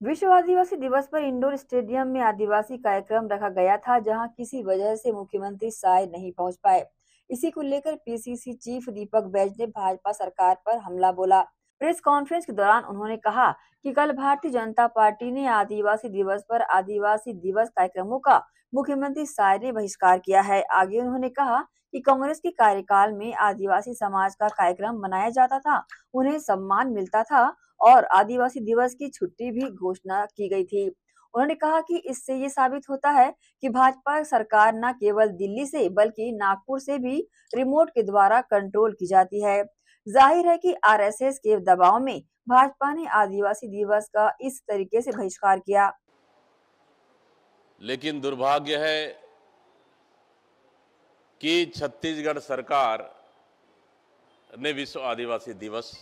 विश्व आदिवासी दिवस पर इंडोर स्टेडियम में आदिवासी कार्यक्रम रखा गया था, जहाँ किसी वजह से मुख्यमंत्री साय नहीं पहुँच पाए। इसी को लेकर पीसीसी चीफ दीपक बैज ने भाजपा सरकार पर हमला बोला। प्रेस कॉन्फ्रेंस के दौरान उन्होंने कहा कि कल भारतीय जनता पार्टी ने आदिवासी दिवस पर आदिवासी दिवस कार्यक्रमों का मुख्यमंत्री साय ने बहिष्कार किया है। आगे उन्होंने कहा कि कांग्रेस के कार्यकाल में आदिवासी समाज का कार्यक्रम मनाया जाता था, उन्हें सम्मान मिलता था और आदिवासी दिवस की छुट्टी भी घोषणा की गई थी। उन्होंने कहा कि इससे ये साबित होता है कि भाजपा सरकार न केवल दिल्ली से बल्कि नागपुर से भी रिमोट के द्वारा कंट्रोल की जाती है। ज़ाहिर है कि आरएसएस के दबाव में भाजपा ने आदिवासी दिवस का इस तरीके से बहिष्कार किया। लेकिन दुर्भाग्य है कि छत्तीसगढ़ सरकार ने विश्व आदिवासी दिवस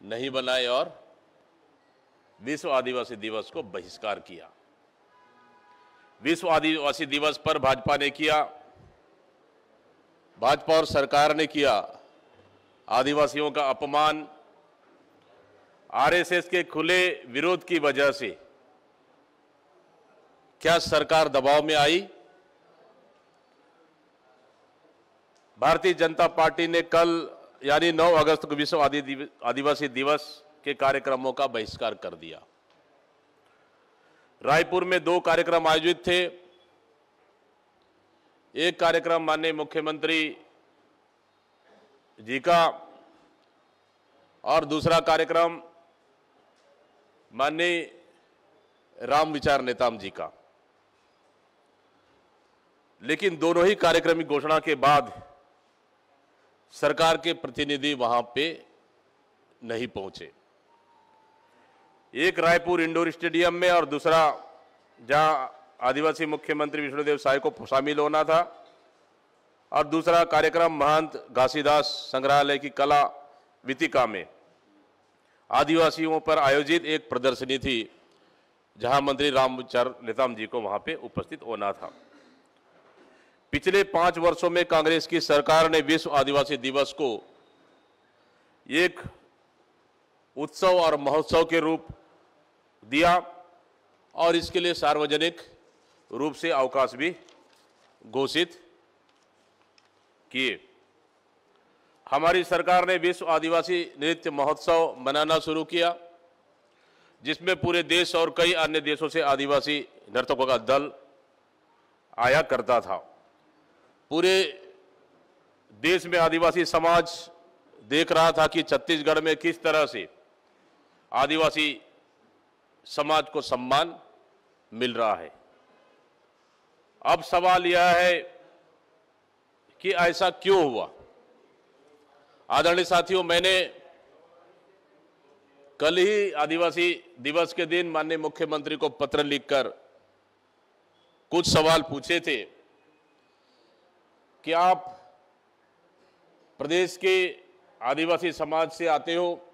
नहीं बनाए और विश्व आदिवासी दिवस को बहिष्कार किया। विश्व आदिवासी दिवस पर भाजपा ने किया, भाजपा और सरकार ने किया आदिवासियों का अपमान। आरएसएस के खुले विरोध की वजह से क्या सरकार दबाव में आई? भारतीय जनता पार्टी ने कल यानी 9 अगस्त को विश्व आदिवासी दिवस के कार्यक्रमों का बहिष्कार कर दिया। रायपुर में दो कार्यक्रम आयोजित थे। एक कार्यक्रम माननीय मुख्यमंत्री जी का और दूसरा कार्यक्रम माननीय राम विचार नेताम जी का। लेकिन दोनों ही कार्यक्रम की घोषणा के बाद सरकार के प्रतिनिधि वहाँ पे नहीं पहुँचे। एक रायपुर इंडोर स्टेडियम में और दूसरा जहाँ आदिवासी मुख्यमंत्री विष्णुदेव साय को शामिल होना था और दूसरा कार्यक्रम महंत घासीदास संग्रहालय की कला वितिका में। आदिवासियों पर आयोजित एक प्रदर्शनी थी, जहाँ मंत्री रामचर नेताम जी को वहाँ पे उपस्थित होना था। पिछले पाँच वर्षों में कांग्रेस की सरकार ने विश्व आदिवासी दिवस को एक उत्सव और महोत्सव के रूप दिया और इसके लिए सार्वजनिक रूप से अवकाश भी घोषित किए। हमारी सरकार ने विश्व आदिवासी नृत्य महोत्सव मनाना शुरू किया, जिसमें पूरे देश और कई अन्य देशों से आदिवासी नर्तकों का दल आया करता था। पूरे देश में आदिवासी समाज देख रहा था कि छत्तीसगढ़ में किस तरह से आदिवासी समाज को सम्मान मिल रहा है। अब सवाल यह है कि ऐसा क्यों हुआ? आदरणीय साथियों, मैंने कल ही आदिवासी दिवस के दिन माननीय मुख्यमंत्री को पत्र लिखकर कुछ सवाल पूछे थे। कि आप प्रदेश के आदिवासी समाज से आते हो,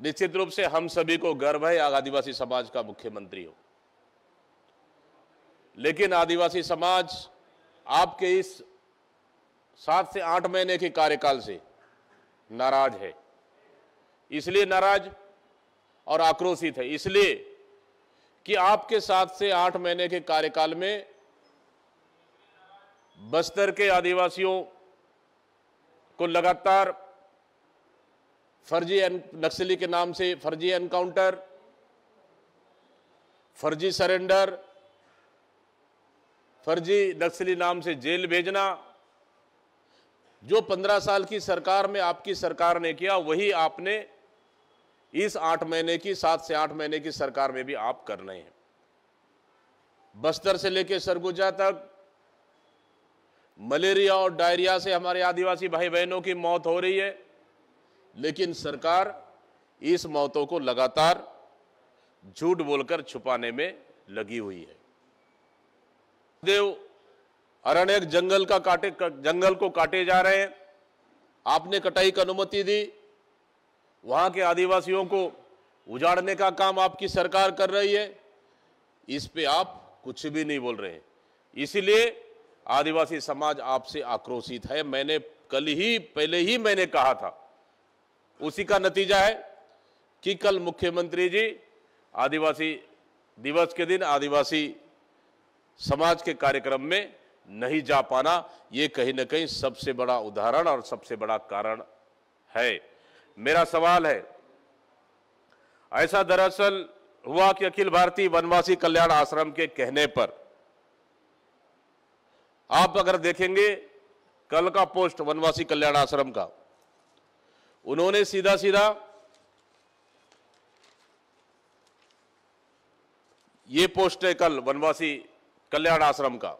निश्चित रूप से हम सभी को गर्व है आदिवासी समाज का मुख्यमंत्री हो। लेकिन आदिवासी समाज आपके इस सात से आठ महीने के कार्यकाल से नाराज़ है। इसलिए नाराज़ और आक्रोशित है। इसलिए कि आपके सात से आठ महीने के कार्यकाल में बस्तर के आदिवासियों को लगातार फर्जी नक्सली के नाम से फर्जी एनकाउंटर, फर्जी सरेंडर, फर्जी नक्सली नाम से जेल भेजना, जो पंद्रह साल की सरकार में आपकी सरकार ने किया, वही आपने इस आठ महीने की, सात से आठ महीने की सरकार में भी आप कर रहे हैं। बस्तर से लेकर सरगुजा तक मलेरिया और डायरिया से हमारे आदिवासी भाई बहनों की मौत हो रही है। लेकिन सरकार इस मौतों को लगातार झूठ बोलकर छुपाने में लगी हुई है। देव, अरण्य जंगल का काटे, जंगल को काटे जा रहे हैं। आपने कटाई की अनुमति दी। वहाँ के आदिवासियों को उजाड़ने का काम आपकी सरकार कर रही है। इस पे आप कुछ भी नहीं बोल रहे हैं। इसीलिए आदिवासी समाज आपसे आक्रोशित है। मैंने कल ही, पहले ही मैंने कहा था। उसी का नतीजा है कि कल मुख्यमंत्री जी आदिवासी दिवस के दिन आदिवासी समाज के कार्यक्रम में नहीं जा पाना, ये कहीं ना कहीं सबसे बड़ा उदाहरण और सबसे बड़ा कारण है। मेरा सवाल है, ऐसा दरअसल हुआ कि अखिल भारतीय वनवासी कल्याण आश्रम के कहने पर आप अगर देखेंगे, कल का पोस्ट वनवासी कल्याण आश्रम का, उन्होंने सीधा सीधा ये पोस्ट है कल वनवासी कल्याण आश्रम का।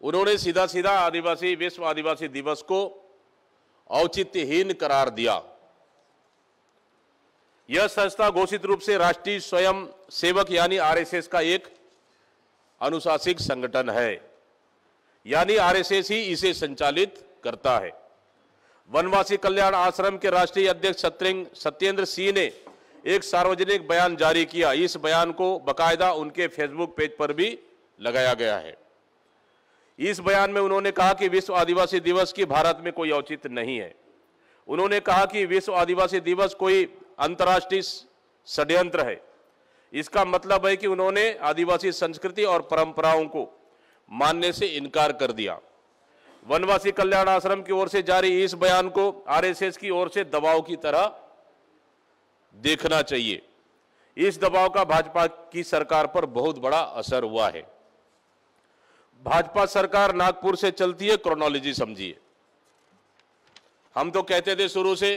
उन्होंने सीधा सीधा आदिवासी, विश्व आदिवासी दिवस को औचित्यहीन करार दिया। यह संस्था घोषित रूप से राष्ट्रीय स्वयं सेवक यानी आरएसएस का एक अनुशासिक संगठन है। यानी आरएसएस ही इसे संचालित करता है। वनवासी कल्याण आश्रम के राष्ट्रीय अध्यक्ष सत्येंद्र सिंह ने एक सार्वजनिक बयान जारी किया। इस बयान को बकायदा उनके फेसबुक पेज पर भी लगाया गया है। इस बयान में उन्होंने कहा कि विश्व आदिवासी दिवस की भारत में कोई औचित्य नहीं है। उन्होंने कहा कि विश्व आदिवासी दिवस कोई अंतर्राष्ट्रीय षड्यंत्र है। इसका मतलब है कि उन्होंने आदिवासी संस्कृति और परंपराओं को मानने से इनकार कर दिया। वनवासी कल्याण आश्रम की ओर से जारी इस बयान को आरएसएस की ओर से दबाव की तरह देखना चाहिए। इस दबाव का भाजपा की सरकार पर बहुत बड़ा असर हुआ है। भाजपा सरकार नागपुर से चलती है, क्रोनोलॉजी समझिए। हम तो कहते थे शुरू से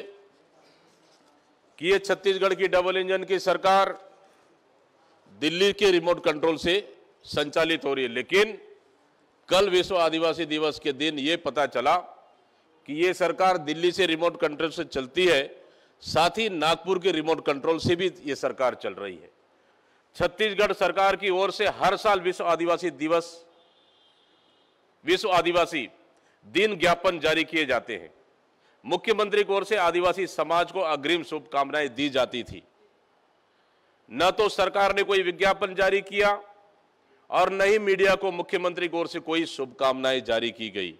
कि ये छत्तीसगढ़ की डबल इंजन की सरकार दिल्ली के रिमोट कंट्रोल से संचालित हो रही है, लेकिन कल विश्व आदिवासी दिवस के दिन ये पता चला कि ये सरकार दिल्ली से रिमोट कंट्रोल से चलती है, साथ ही नागपुर के रिमोट कंट्रोल से भी ये सरकार चल रही है। छत्तीसगढ़ सरकार की ओर से हर साल विश्व आदिवासी दिवस, विश्व आदिवासी दिन ज्ञापन जारी किए जाते हैं। मुख्यमंत्री की ओर से आदिवासी समाज को अग्रिम शुभकामनाएँ दी जाती थी। न तो सरकार ने कोई विज्ञापन जारी किया और न ही मीडिया को मुख्यमंत्री की ओर से कोई शुभकामनाएँ जारी की गई।